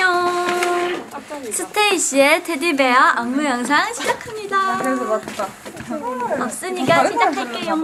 안녕. 스테이시의 테디베어 안무 영상 시작합니다. 그래서 맞다. 없으니까 시작할게요.